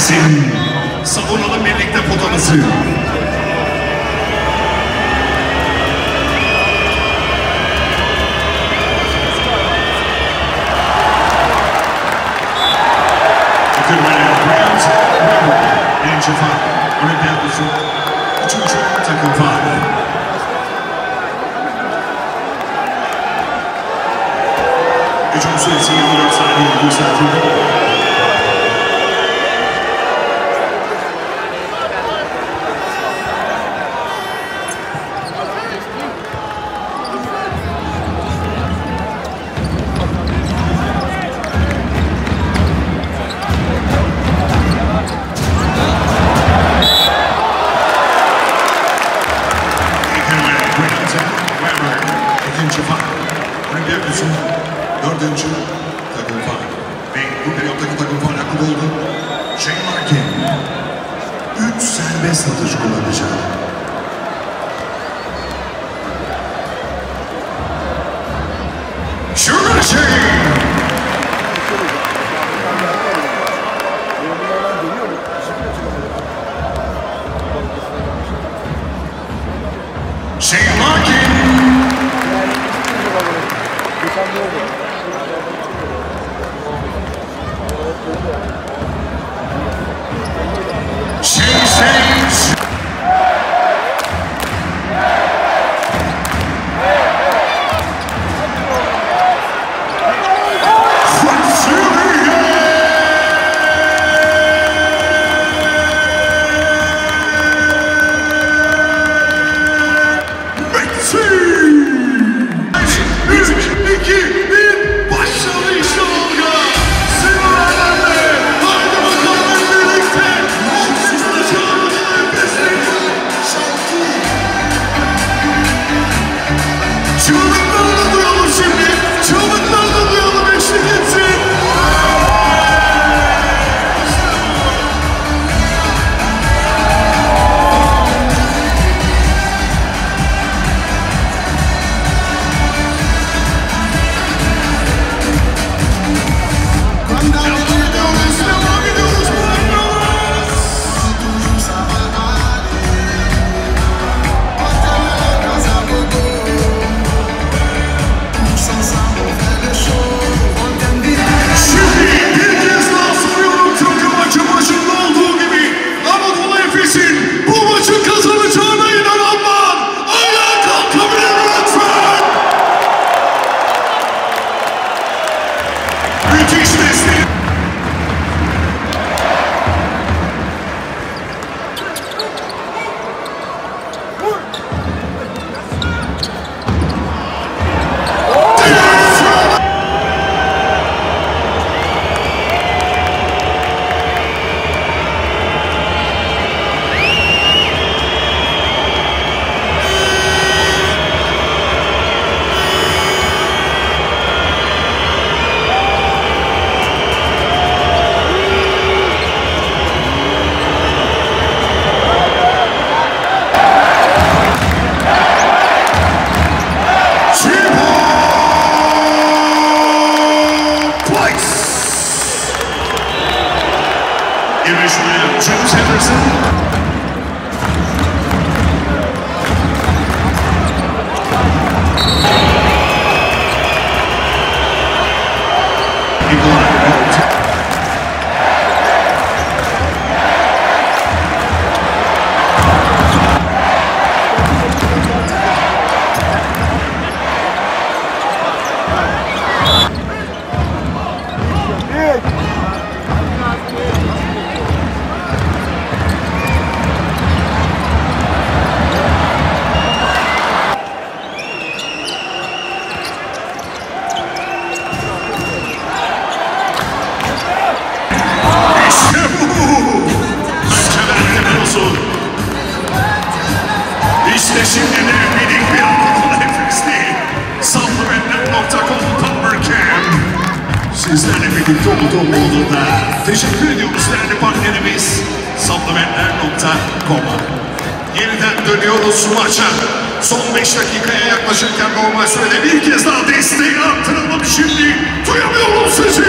kesin. Savunalım birlikte potamızı. Üçüncü fark. Olimpiyatosu. Üçüncü takım farkı. Hücum süresi 24 saniye yükseltildi. Golden Chain Marking 3 serbest atış kullanacak. Birlikte olduğumda teşekkür ediyoruz değerli partnerimiz Supplementler.com'a. Yeniden dönüyoruz maça. Son 5 dakikaya yaklaşırken normal sürede bir kez daha desteği arttıralım şimdi. Duyamıyorum sizi.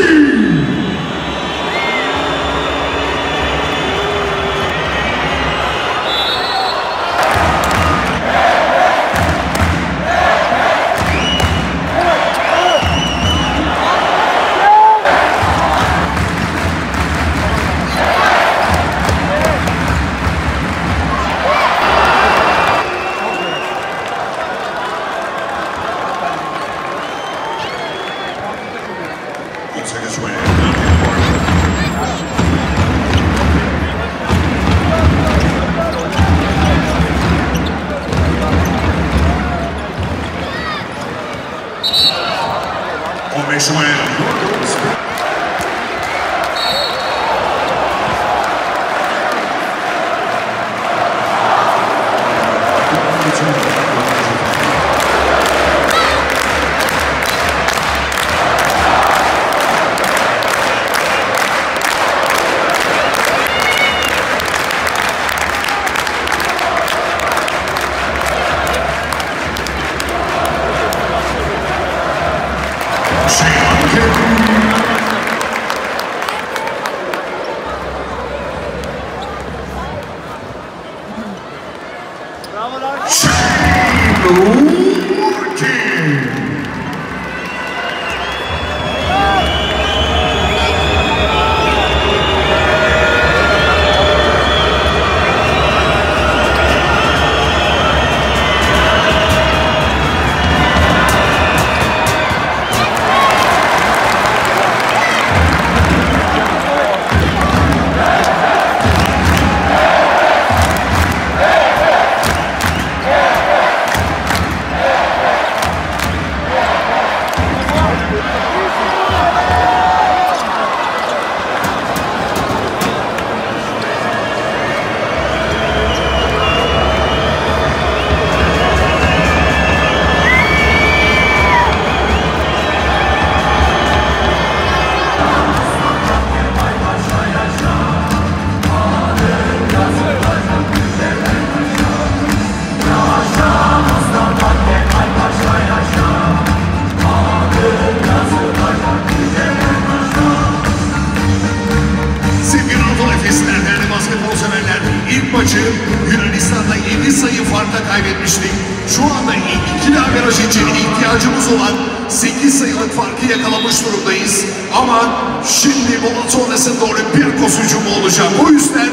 Sayı farkla kaybetmiştik. Şu anda ilk ikili averaj için ihtiyacımız olan 8 sayılık farkı yakalamış durumdayız. Ama şimdi mola sonrasında Olympiakos hücumu olacak. O yüzden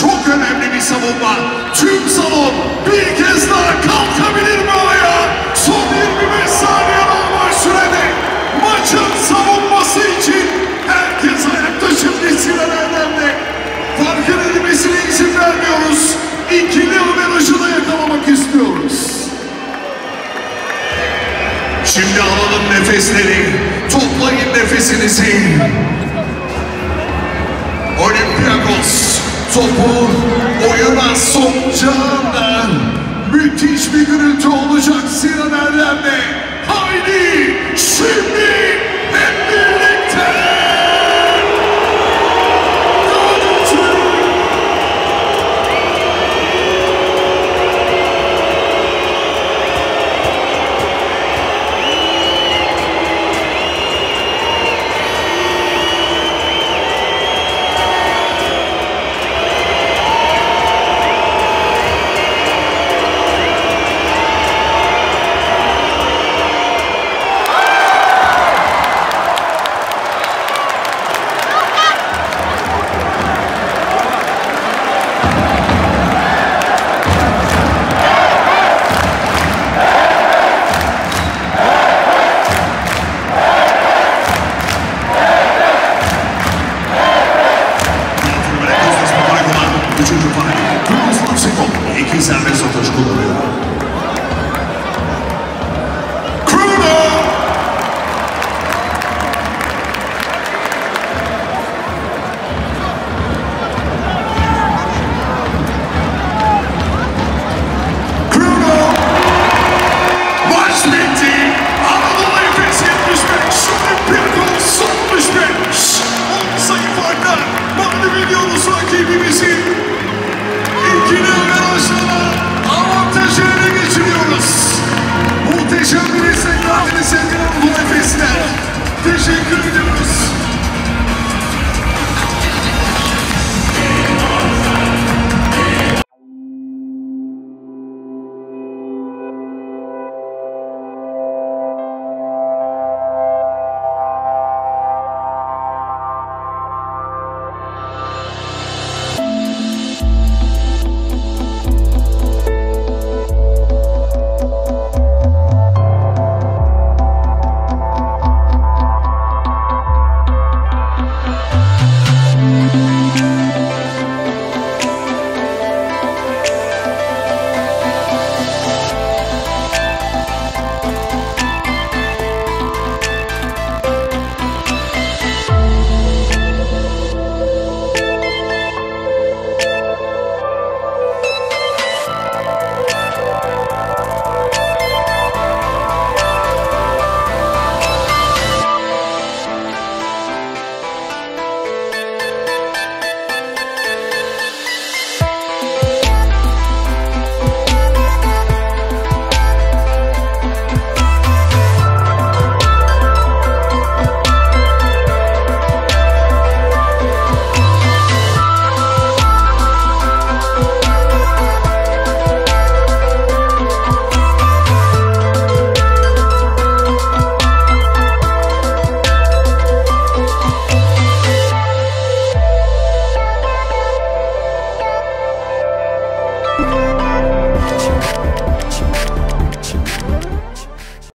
çok önemli bir savunma. Tüm salon bir kez daha kalkabilir mi ayağa? Son 25 saniye Şimdi alalım nefesleri. Toplayın nefesinizi. Olympiakos topu oyuna sokacağında müthiş bir gürültü olacak Sinan Erdem'de. Haydi şimdi hep birlikte.